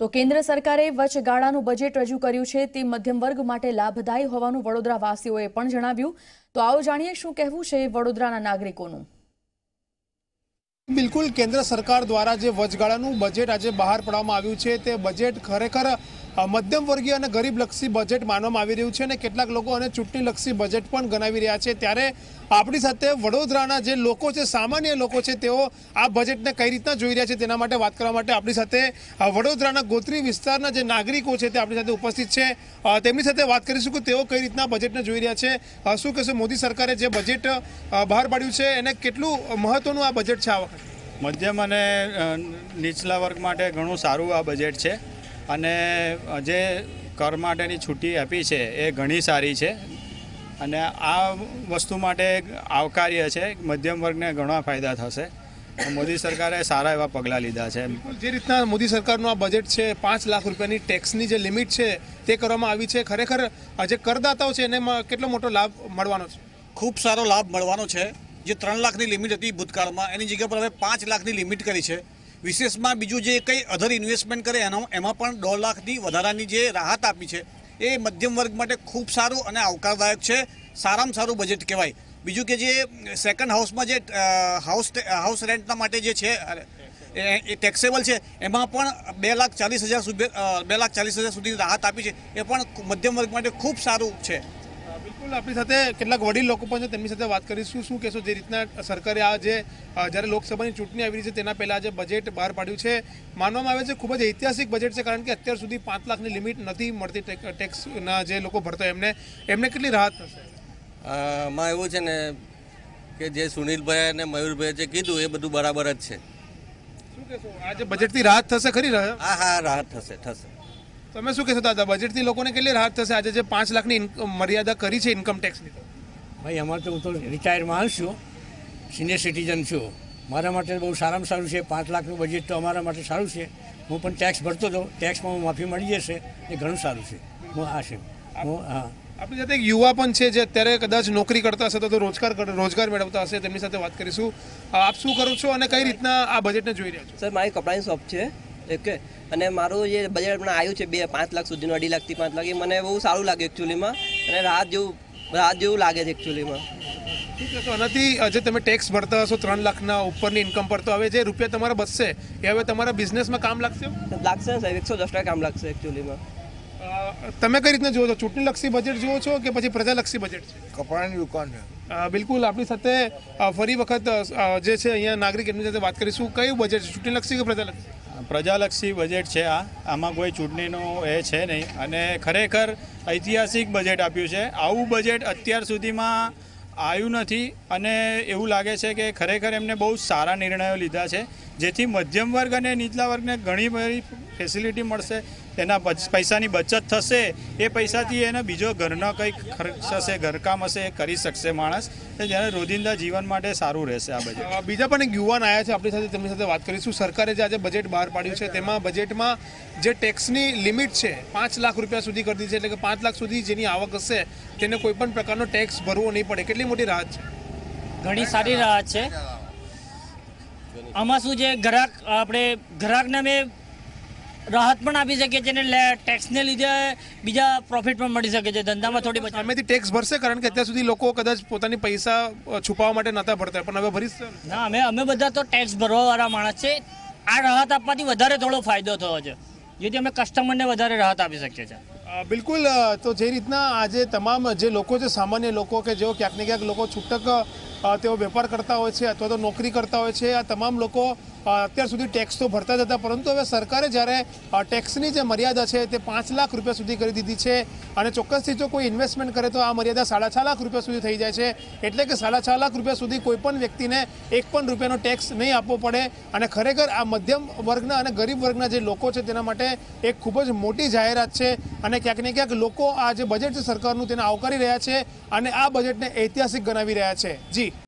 તો કેન્દ્ર સરકારે વચગાળાનું બજેટ રજૂ કર્યું છે તે મધ્યમ વર્ગ માટે લાભદાયી હોવાનું વડોદરાવાસીઓએ પણ જણાવ્યું. તો આવો જાણીએ શું કહેવું છે વડોદરાના નાગરિકોનું. બિલકુલ, કેન્દ્ર સરકાર દ્વારા જે વચગાળાનું બજેટ આજે બહાર પાડવામાં આવ્યું છે તે બજેટ ખરેખર મધ્યમ વર્ગીય અને ગરીબલક્ષી બજેટ માનવામાં આવી રહ્યું છે અને કેટલાક લોકો અને ચૂંટણીલક્ષી બજેટ પણ ગણાવી રહ્યા છે. ત્યારે આપણી સાથે વડોદરાના જે લોકો છે, સામાન્ય લોકો છે, તેઓ આ બજેટને કઈ રીતના જોઈ રહ્યા છે તેના માટે વાત કરવા માટે આપણી સાથે વડોદરાના ગોત્રી વિસ્તારના જે નાગરિકો છે તે આપણી સાથે ઉપસ્થિત છે. તેમની સાથે વાત કરીશું કે તેઓ કઈ રીતના બજેટને જોઈ રહ્યા છે. શું કહેશે મોદી સરકારે જે બજેટ બહાર પાડ્યું છે એને કેટલું મહત્વનું આ બજેટ છે આ વખતે? મધ્યમ અને નીચલા વર્ગ માટે ઘણું સારું આ બજેટ છે. અને જે કર માટેની છૂટી આપી છે એ ઘણી સારી છે. અને આ વસ્તુ માટે આવકાર્ય છે મધ્યમ વર્ગને ઘણા ફાયદા થશે. મોદી સરકારે સારા એવા પગલાં લીધા છે જે રીતના મોદી સરકારનું આ બજેટ છે પાંચ લાખ રૂપિયાની ટેક્સની જે લિમિટ છે તે કરવામાં આવી છે. ખરેખર આ જે કરદાતાઓ છે એને કેટલો મોટો લાભ મળવાનો છે? ખૂબ સારો લાભ મળવાનો છે. જે ત્રણ લાખની લિમિટ હતી ભૂતકાળમાં એની જગ્યા પર હવે પાંચ લાખની લિમિટ કરી છે. વિશેષમાં બીજું જે કંઈ અધર ઇન્વેસ્ટમેન્ટ કરે એનો એમાં પણ દોઢ લાખની વધારાની જે રાહત આપી છે, એ મધ્યમ વર્ગ માટે ખૂબ સારું અને આવકારદાયક છે. સારામાં સારું બજેટ કહેવાય. બીજું કે જે સેકન્ડ હાઉસમાં જે હાઉસ હાઉસ રેન્ટના માટે જે છે એ- ટેક્સેબલ છે, એમાં પણ બે લાખ ચાલીસ હજાર સુધી બે લાખ ચાલીસ હજાર સુધી રાહત આપી છે. એ પણ મધ્યમ વર્ગ માટે ખૂબ સારું છે. બિલકુલ આપણી સાથે કેટલાક વડીલ લોકો પણ છે તેમની સાથે વાત કરીશું શું કહેશો જે રીતના સરકારે આ જે જ્યારે લોકસભાની ચૂંટણી આવી રહી છે તેના પહેલા જે બજેટ બહાર પાડ્યું છે માનવામાં આવે છે ખૂબ જ ઐતિહાસિક બજેટ છે કારણ કે અત્યાર સુધી પાંચ લાખની લિમિટ નથી મળતી ટેક- ટેક્સના જે લોકો ભરતા એમને એમને કેટલી રાહત થશે? માં એવું છે ને કે જે સુનિલભાઈ અને મયુરભાઈ જે કીધું એ બધું બરાબર જ છે. શું કહેશો? આ જે બજેટથી રાહત થશે ખરી? હા હા રાહત થશે થશે. તમે શું કહેશો દાદા? બજેટથી લોકોને કેટલી રાહત થશે આજે જે પાંચ લાખની મર્યાદા કરી છે ઇન્કમ ટેક્સની તો? ભાઈ અમારે તો હું તો રિટાયર માણસ છું. સિનિયર સિટીઝન છું. મારા માટે બહુ સારામાં સારું છે. પાંચ લાખનું બજેટ તો અમારા માટે સારું છે. હું પણ ટેક્સ ભરતો હતો ટેક્સમાં હું માફી મળી જશે. એ ઘણું સારું છે. હું આ છે. હું હા. આપણી સાથે એક યુવા પણ છે જે અત્યારે કદાચ નોકરી કરતા હશે તો તો રોજગાર રોજગાર મેળવતા હશે. તેમની સાથે વાત કરીશું. આપ શું કરો છો અને કઈ રીતના આ બજેટને જોઈ રહ્યા છો? સર મારી કપડાની શોપ છે. ઓકે. અને મારું જે બજેટ પણ આવ્યું છે બે પાંચ લાખ સુધીનું અઢી લાખથી પાંચ લાખ એ મને બહુ સારું લાગે એકચ્યુઅલીમાં અને રાહત જેવું રાહત જેવું લાગે છે એકચ્યુઅલીમાં કહેશો આનાથી જે તમે ટેક્સ ભરતા હશો ત્રણ લાખના ઉપરની ઇન્કમ પર તો હવે જે રૂપિયા તમારા બચશે એ હવે તમારા બિઝનેસમાં કામ લાગશે લાગશે ને સાહેબ એકસો દસ ટકા કામ લાગશે એકચ્યુઅલીમાં તમે કઈ રીતના જુઓ છો? ચૂંટણીલક્ષી બજેટ જુઓ છો કે પછી પ્રજાલક્ષી બજેટ છે? કપડાની દુકાન છે. બિલકુલ આપણી સાથે ફરી વખત જે છે અહીંયા નાગરિક એમની સાથે વાત કરીશું. કયું બજેટ છે? ચૂંટણીલક્ષી કે પ્રજાલક્ષી? પ્રજાલક્ષી બજેટ છે આ. આમાં કોઈ ચૂંટણીનું એ છે નહીં. અને ખરેખર ઐતિહાસિક બજેટ આપ્યું છે. આવું બજેટ અત્યાર સુધીમાં આવ્યું નથી અને એવું લાગે છે કે ખરેખર એમને બહુ સારા નિર્ણયો લીધા છે. જેથી મધ્યમ વર્ગ અને નીચલા વર્ગને ઘણી બધી ફેસિલિટી મળશે તેના પૈસાની બચત થશે એ પૈસાથી એને બીજો ઘરનો કંઈક ખર્ચ હશે ઘરકામ હશે એ કરી શકશે માણસ તો જ્યારે રોજિંદા જીવન માટે સારું રહેશે આ બજેટ બીજા પણ એક યુવાન આવ્યા છે આપણી સાથે તેમની સાથે વાત કરીશું. સરકારે જે આજે બજેટ બહાર પાડ્યું છે તેમાં બજેટમાં જે ટેક્સની લિમિટ છે પાંચ લાખ રૂપિયા સુધી કરી દીધી છે એટલે કે પાંચ લાખ સુધી જેની આવક હશે તેને કોઈ પણ પ્રકારનો ટેક્સ ભરવો નહીં પડે. કેટલી મોટી રાહત છે? ઘણી સારી રાહત છે. આમાં શું છે ગ્રાહક આપણે ગ્રાહકને અમે રાહત પણ આપી શકે છે અને ટેક્સને લીધે બીજા પ્રોફિટ પણ મળી શકે છે. ધંધામાં થોડી બચત. સામેથી ટેક્સ ભરશે કારણ કે અત્યાર સુધી લોકો કદાચ પોતાની પૈસા છુપાવવા માટે નતા ભરતા. પણ હવે ભરી ના અમે અમે બધા તો ટેક્સ ભરવાવાળા માણસ છે. આ રાહત આપવાથી વધારે થોડો ફાયદો થયો છે. જેથી અમે કસ્ટમરને વધારે રાહત આપી શકીએ છીએ. બિલકુલ તો જે રીતના આજે તમામ જે લોકો છે સામાન્ય લોકો કે જેઓ ક્યાંક ને ક્યાંક લોકો છૂટક તેઓ વેપાર કરતા હોય છે અથવા તો નોકરી કરતા હોય છે આ તમામ લોકો અત્યાર સુધી ટેક્સ તો ભરતા જ હતા, પરંતુ હવે સરકારે જ્યારે ટેક્સની જે મર્યાદા છે તે પાંચ લાખ રૂપિયા સુધી કરી દીધી છે અને ચોક્કસથી જો કોઈ ઇન્વેસ્ટમેન્ટ કરે તો આ મર્યાદા સાડા છ લાખ રૂપિયા સુધી થઈ જાય છે. એટલે કે સાડા છ લાખ રૂપિયા સુધી કોઈપણ વ્યક્તિને એક પણ રૂપિયાનો ટેક્સ નહીં આપવો પડે અને ખરેખર આ મધ્યમ વર્ગના અને ગરીબ વર્ગના જે લોકો છે તેના માટે એક ખૂબ જ મોટી જાહેરાત છે અને ક્યાંક ને ક્યાંક લોકો આ જે બજેટ છે સરકારનું તેને આવકારી રહ્યા છે અને આ બજેટને ઐતિહાસિક ગણાવી રહ્યા છે. જી.